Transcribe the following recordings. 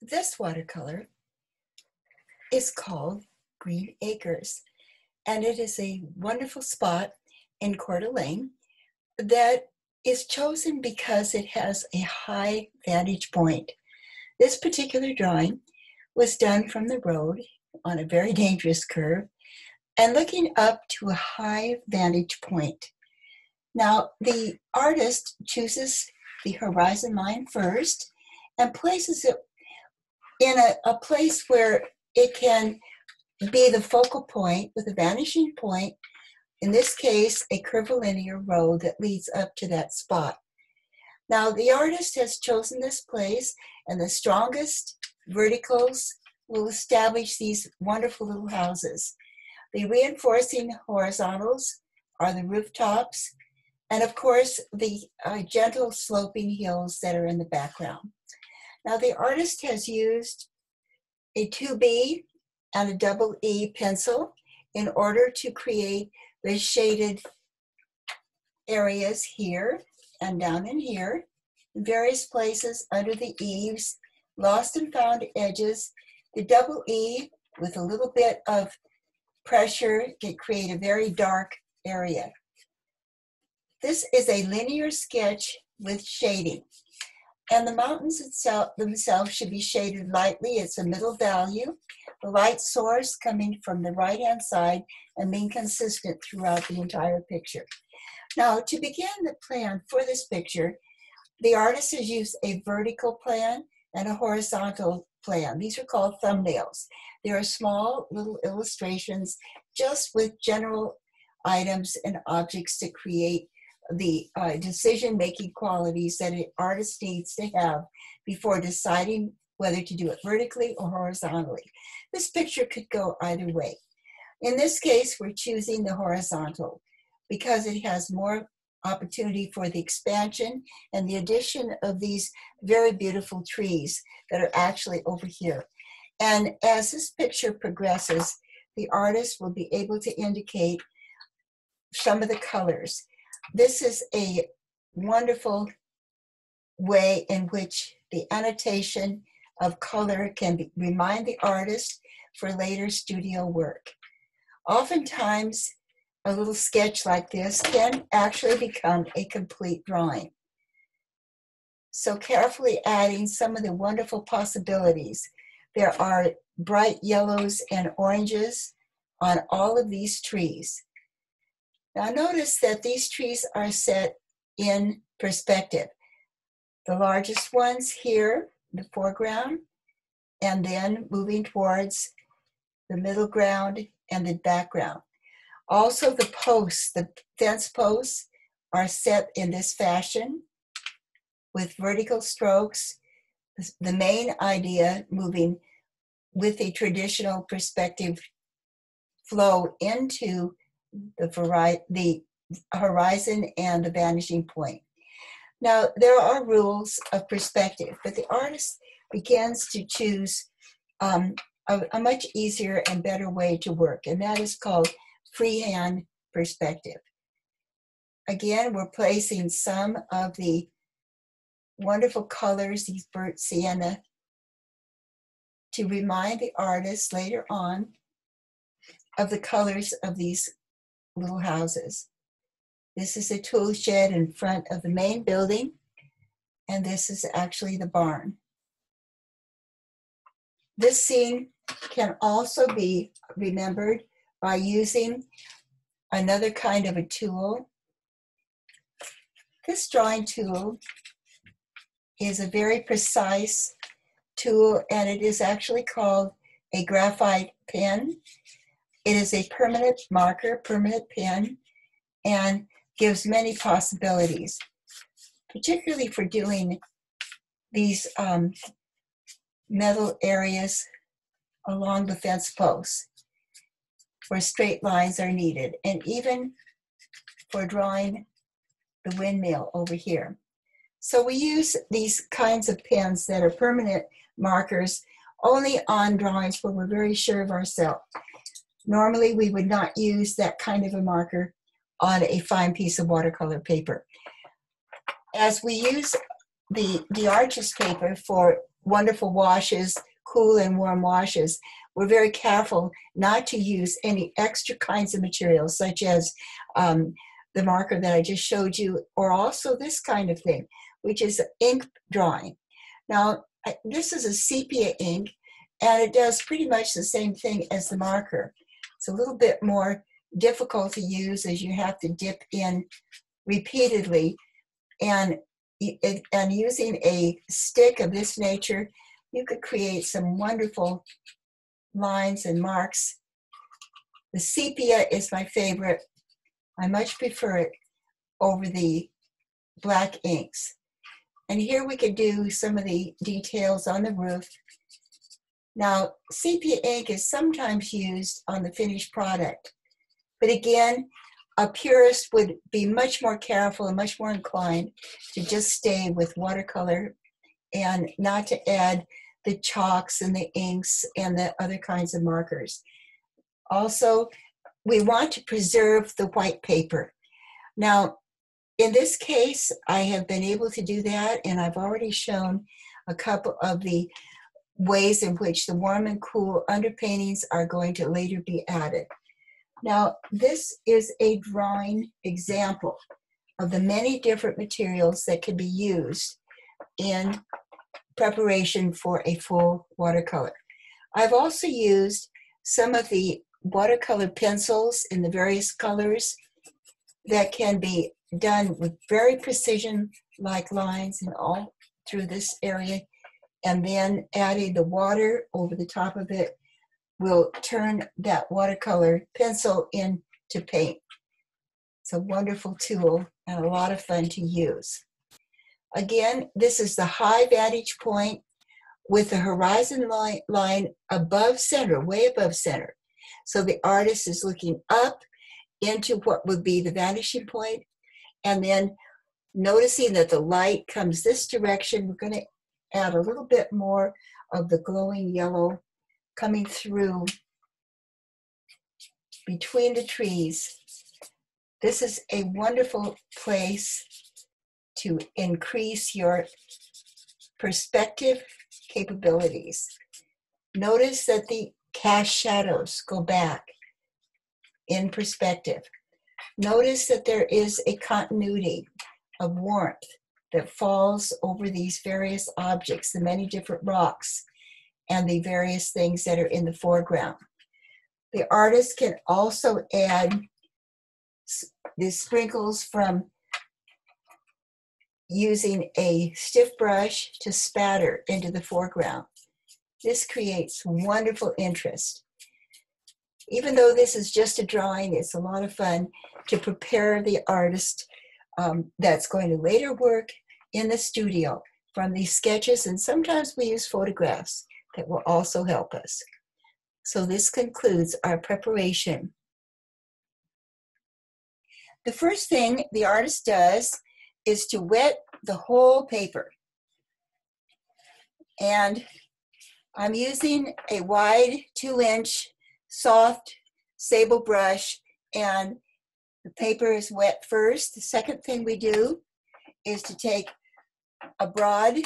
this watercolor is called Green Acres, and it is a wonderful spot in Coeur d'Alene that is chosen because it has a high vantage point. This particular drawing was done from the road on a very dangerous curve and looking up to a high vantage point. Now, the artist chooses the horizon line first and places it in a, a place where it can be the focal point with a vanishing point, in this case, a curvilinear road that leads up to that spot. Now, the artist has chosen this place, and the strongest verticals will establish these wonderful little houses. The reinforcing horizontals are the rooftops, and of course, the uh, gentle sloping hills that are in the background. Now, the artist has used a 2B and a double E pencil in order to create the shaded areas here and down in here, in various places under the eaves, lost and found edges. The double E with a little bit of pressure can create a very dark area. This is a linear sketch with shading. And the mountains itself, themselves should be shaded lightly. It's a middle value. The light source coming from the right-hand side and being consistent throughout the entire picture. Now, to begin the plan for this picture, the artist has used a vertical plan and a horizontal plan. These are called thumbnails. They are small little illustrations just with general items and objects to create the uh, decision making qualities that an artist needs to have before deciding whether to do it vertically or horizontally. This picture could go either way. In this case, we're choosing the horizontal because it has more opportunity for the expansion and the addition of these very beautiful trees that are actually over here. And as this picture progresses, the artist will be able to indicate some of the colors this is a wonderful way in which the annotation of color can be, remind the artist for later studio work. Oftentimes, a little sketch like this can actually become a complete drawing. So carefully adding some of the wonderful possibilities. There are bright yellows and oranges on all of these trees. Now notice that these trees are set in perspective. The largest ones here, in the foreground, and then moving towards the middle ground and the background. Also the posts, the fence posts are set in this fashion with vertical strokes. The main idea moving with a traditional perspective flow into the, vari- the horizon and the vanishing point. Now, there are rules of perspective, but the artist begins to choose um, a, a, much easier and better way to work, and that is called freehand perspective. Again, we're placing some of the wonderful colors, these burnt sienna, to remind the artist later on of the colors of these little houses. This is a tool shed in front of the main building, and this is actually the barn. This scene can also be remembered by using another kind of a tool. This drawing tool is a very precise tool and it is actually called a graphite pen it is a permanent marker, permanent pen, and gives many possibilities, particularly for doing these um, metal areas along the fence posts where straight lines are needed, and even for drawing the windmill over here. So we use these kinds of pens that are permanent markers only on drawings where we're very sure of ourselves. Normally, we would not use that kind of a marker on a fine piece of watercolor paper. As we use the the Arches paper for wonderful washes, cool and warm washes, we're very careful not to use any extra kinds of materials, such as um, the marker that I just showed you, or also this kind of thing, which is ink drawing. Now, this is a sepia ink, and it does pretty much the same thing as the marker. It's a little bit more difficult to use as you have to dip in repeatedly. And and using a stick of this nature you could create some wonderful lines and marks. The sepia is my favorite. I much prefer it over the black inks. And here we could do some of the details on the roof now ink is sometimes used on the finished product but again, a purist would be much more careful and much more inclined to just stay with watercolor and not to add the chalks and the inks and the other kinds of markers. Also, we want to preserve the white paper. Now, in this case, I have been able to do that, and I've already shown a couple of the ways in which the warm and cool underpaintings are going to later be added. Now, this is a drawing example of the many different materials that can be used in preparation for a full watercolor. I've also used some of the watercolor pencils in the various colors that can be done with very precision like lines and all through this area and then adding the water over the top of it will turn that watercolor pencil into paint. It's a wonderful tool and a lot of fun to use. Again, this is the high vantage point with the horizon line, above center, way above center. So the artist is looking up into what would be the vanishing point, and then noticing that the light comes this direction, we're going to add a little bit more of the glowing yellow coming through between the trees. This is a wonderful place to increase your perspective capabilities. Notice that the cast shadows go back in perspective. Notice that there is a continuity of warmth that falls over these various objects, the many different rocks and the various things that are in the foreground. The artist can also add the sprinkles from using a stiff brush to spatter into the foreground. This creates wonderful interest. Even though this is just a drawing, it's a lot of fun to prepare the artist um, that's going to later work in the studio from these sketches, and sometimes we use photographs that will also help us. So this concludes our preparation. The first thing the artist does is to wet the whole paper. And I'm using a wide two inch soft sable brush and the paper is wet first. The second thing we do is to take a broad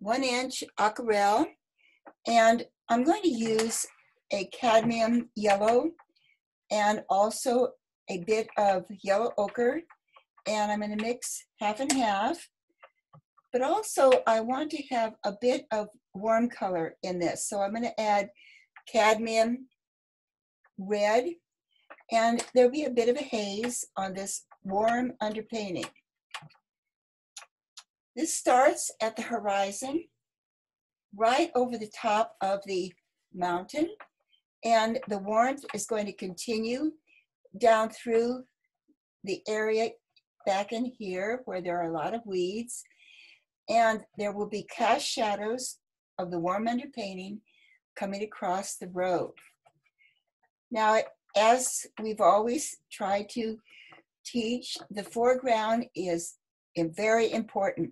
one inch aquarelle and I'm going to use a cadmium yellow and also a bit of yellow ochre. And I'm going to mix half and half. But also I want to have a bit of warm color in this. So I'm going to add cadmium red and there'll be a bit of a haze on this warm underpainting. This starts at the horizon right over the top of the mountain. And the warmth is going to continue down through the area back in here where there are a lot of weeds. And there will be cast shadows of the warm underpainting coming across the road. Now, as we've always tried to teach, the foreground is very important.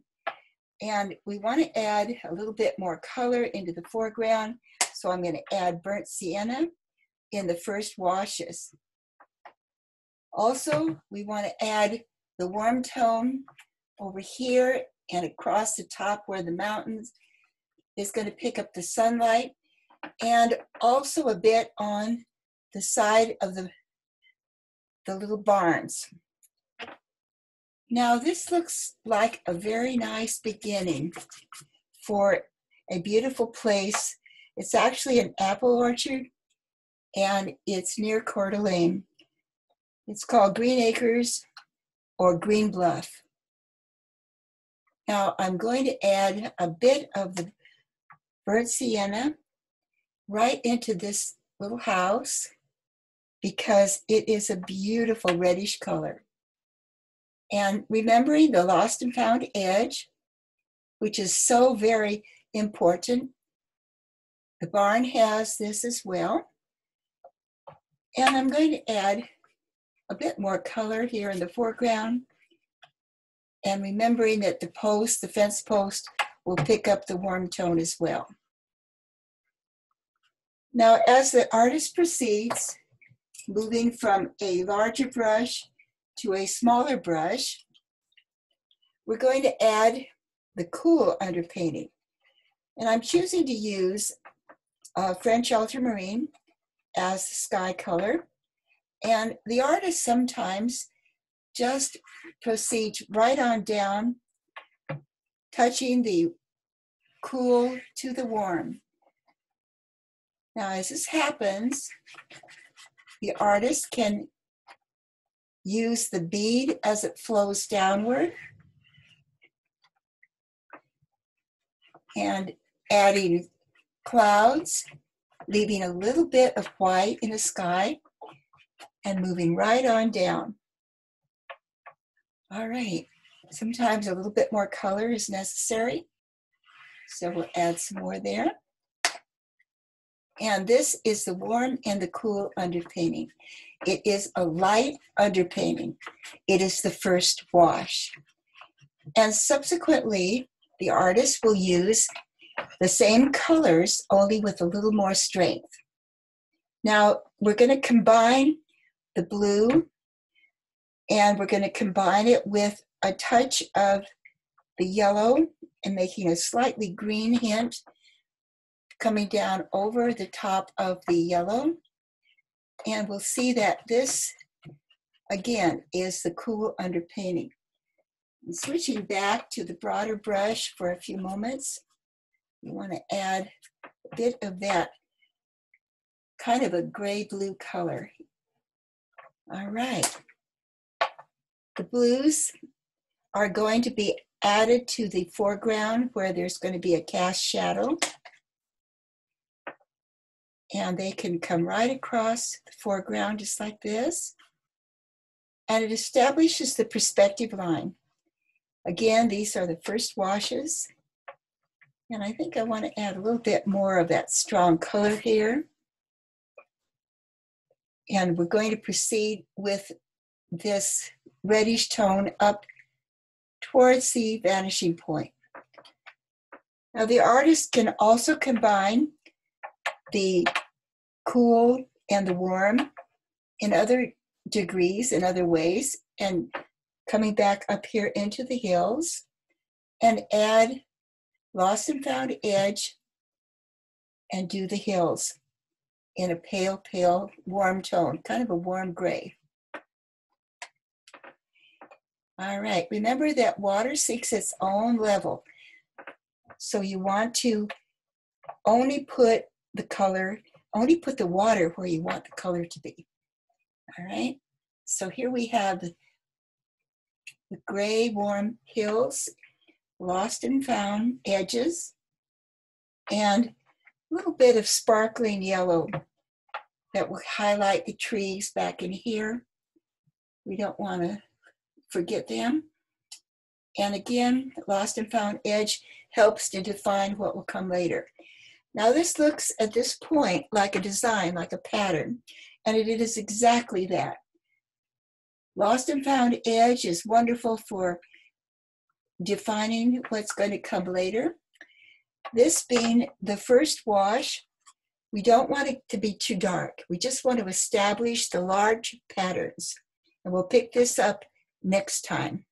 And we want to add a little bit more color into the foreground. So I'm going to add burnt sienna in the first washes. Also, we want to add the warm tone over here and across the top where the mountains is going to pick up the sunlight and also a bit on the side of the, the little barns. Now this looks like a very nice beginning for a beautiful place. It's actually an apple orchard and it's near Coeur d'Alene. It's called Green Acres or Green Bluff. Now I'm going to add a bit of the burnt sienna right into this little house because it is a beautiful reddish color. And remembering the lost and found edge, which is so very important. The barn has this as well. And I'm going to add a bit more color here in the foreground. And remembering that the post, the fence post, will pick up the warm tone as well. Now, as the artist proceeds, moving from a larger brush to a smaller brush, we're going to add the cool underpainting. And I'm choosing to use uh, French ultramarine as the sky color. And the artist sometimes just proceeds right on down, touching the cool to the warm. Now, as this happens, the artist can use the bead as it flows downward and adding clouds, leaving a little bit of white in the sky, and moving right on down. All right, sometimes a little bit more color is necessary. So we'll add some more there. And this is the warm and the cool underpainting. It is a light underpainting. It is the first wash. And subsequently, the artist will use the same colors, only with a little more strength. Now, we're going to combine the blue and we're going to combine it with a touch of the yellow and making a slightly green hint coming down over the top of the yellow. And we'll see that this, again, is the cool underpainting. And switching back to the broader brush for a few moments, you want to add a bit of that kind of a gray blue color. All right. The blues are going to be added to the foreground where there's going to be a cast shadow. And they can come right across the foreground just like this. And it establishes the perspective line. Again, these are the first washes. And I think I want to add a little bit more of that strong color here. And we're going to proceed with this reddish tone up towards the vanishing point. Now the artist can also combine the cool and the warm in other degrees, in other ways, and coming back up here into the hills and add lost and found edge and do the hills in a pale, pale, warm tone, kind of a warm gray. All right, remember that water seeks its own level. So you want to only put the color, only put the water where you want the color to be. All right, so here we have the gray warm hills, lost and found edges, and a little bit of sparkling yellow that will highlight the trees back in here. We don't want to forget them. And again, lost and found edge helps to define what will come later. Now this looks at this point like a design, like a pattern, and it is exactly that. Lost and Found Edge is wonderful for defining what's going to come later. This being the first wash, we don't want it to be too dark. We just want to establish the large patterns. And we'll pick this up next time.